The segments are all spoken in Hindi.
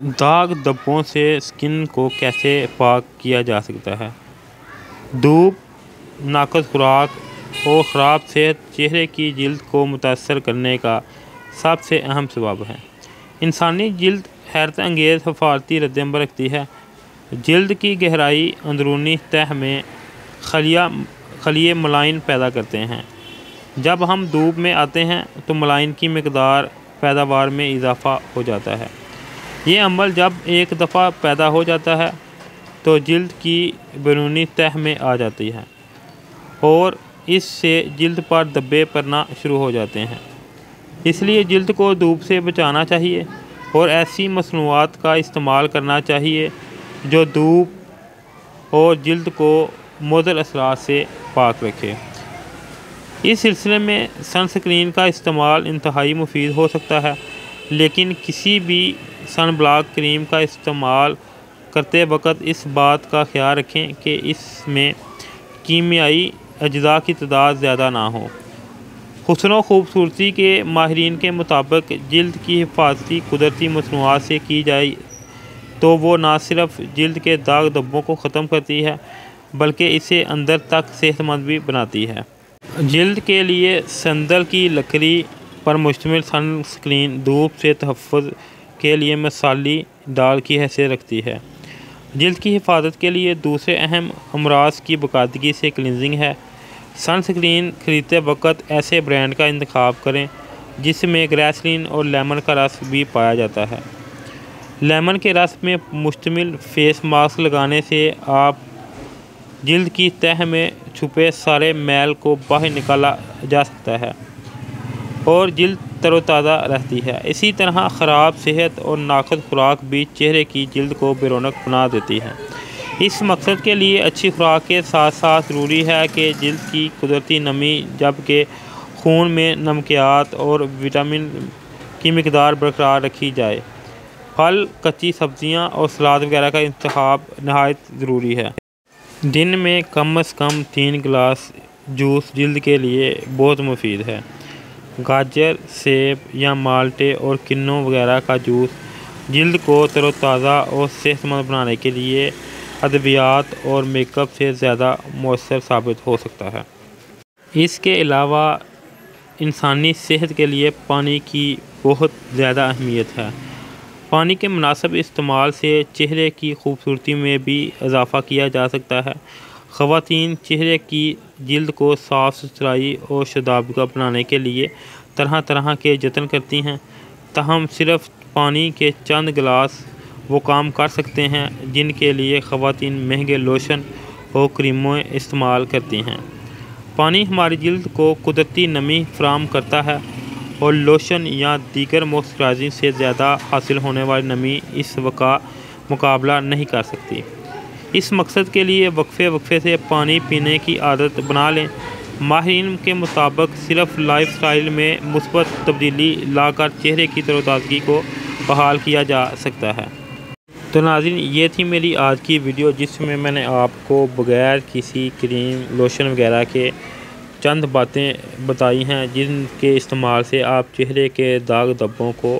दाग धब्बों से स्किन को कैसे पाक किया जा सकता है? धूप नाकद खुराक और ख़राब सेहत, चेहरे की जल्द को मुतासर करने का सबसे अहम सबब है। इंसानी जल्द हैरत अंगेज़ हफारती रद्दमल रखती है। जल्द की गहराई अंदरूनी तह में खलिया, खलिए मलाइन पैदा करते हैं। जब हम धूप में आते हैं तो मलाइन की मकदार पैदावार में इजाफ़ा हो जाता है। ये अमल जब एक दफ़ा पैदा हो जाता है तो जल्द की बैरूनी तह में आ जाती है और इससे जल्द पर दब्बे पड़ना शुरू हो जाते हैं। इसलिए जल्द को धूप से बचाना चाहिए और ऐसी मसनूआत का इस्तेमाल करना चाहिए जो धूप और जल्द को मदर असरा से पाक रखे। इस सिलसिले में सनस्क्रीन का इस्तेमाल इंतहाई मुफीद हो सकता है, लेकिन किसी भी सन ब्लॉक क्रीम का इस्तेमाल करते वक्त इस बात का ख्याल रखें कि इसमें कीमियाई अज्जा की तादाद ज़्यादा ना हो। हसन खूबसूरती के माहरीन के मुताबिक जल्द की हिफाजती कुदरती मसनूआत से की जाए तो वो ना सिर्फ़ जल्द के दाग धब्बों को ख़त्म करती है, बल्कि इसे अंदर तक सेहतमंद भी बनाती है। जल्द के लिए संदल की लकड़ी पर मुश्तमिल सन स्क्रीन धूप से तहफ़ के लिए मसाली डाल की हैसियत रखती है। जल्द की हिफाजत के लिए दूसरे अहम अमराज की बाकादगी से क्लिनजिंग है। सनस्क्रीन ख़रीदते वक्त ऐसे ब्रांड का इंतखब करें, जिसमें ग्रेसलिन और लेमन का रस भी पाया जाता है। लेमन के रस में मुश्तमिल फेस मास्क लगाने से आप जल्द की तह में छुपे सारे मैल को बाहर निकाला जा सकता है। और जल्द तरोताज़ा रहती है। इसी तरह ख़राब सेहत और नाकद खुराक भी चेहरे की जल्द को बेरोनक बना देती है। इस मकसद के लिए अच्छी खुराक के साथ साथ ज़रूरी है कि जल्द की कुदरती नमी, जबकि खून में नमकियात और विटामिन की मकदार बरकरार रखी जाए। फल, कच्ची सब्ज़ियाँ और सलाद वगैरह का इंतखब नहायत ज़रूरी है। दिन में कम अज़ कम तीन गिलास जूस जल्द के लिए बहुत मुफीद है। गाजर, सेब या माल्टे और किन्नों वगैरह का जूस जल्द को तरोताज़ा और सेहतमंद बनाने के लिए अद्वियात और मेकअप से ज़्यादा मौसर साबित हो सकता है। इसके अलावा इंसानी सेहत के लिए पानी की बहुत ज़्यादा अहमियत है। पानी के मुनासब इस्तेमाल से चेहरे की खूबसूरती में भी इजाफ़ा किया जा सकता है। ख़वातीन चेहरे की जल्द को साफ़ सुथराई और शदाबगा बनाने के लिए तरह तरह के जतन करती हैं। तहम सिर्फ़ पानी के चंद गिलास वो काम कर सकते हैं, जिनके लिए ख़वातीन महँगे लोशन और क्रीमें इस्तेमाल करती हैं। पानी हमारी जल्द को कुदरती नमी फ्राहम करता है और लोशन या दीगर मॉइस्चराइजिंग से ज़्यादा हासिल होने वाली नमी इस वका मुकाबला नहीं कर सकती। इस मकसद के लिए वक्फे वक्फे से पानी पीने की आदत बना लें। माहरीन के मुताबिक सिर्फ़ लाइफ स्टाइल में मुस्बत तब्दीली, लाकर चेहरे की तरोताज़गी को बहाल किया जा सकता है। तो नाजिन ये थी मेरी आज की वीडियो जिसमें मैंने आपको बग़ैर किसी क्रीम, लोशन वगैरह के चंद बातें बताई हैं जिनके इस्तेमाल से आप चेहरे के दाग धब्बों को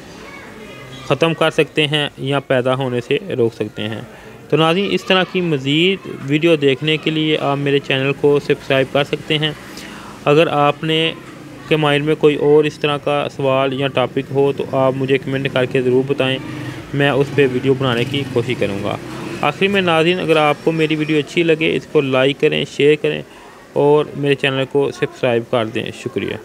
ख़त्म कर सकते हैं या पैदा होने से रोक सकते हैं। तो नाजी इस तरह की मज़ीद वीडियो देखने के लिए आप मेरे चैनल को सब्सक्राइब कर सकते हैं। अगर आपने के माइंड में कोई और इस तरह का सवाल या टॉपिक हो तो आप मुझे कमेंट करके ज़रूर बताएँ। मैं उस पर वीडियो बनाने की कोशिश करूँगा। आखिर में नाजिन अगर आपको मेरी वीडियो अच्छी लगे, इसको लाइक करें, शेयर करें और मेरे चैनल को सब्सक्राइब कर दें। शुक्रिया।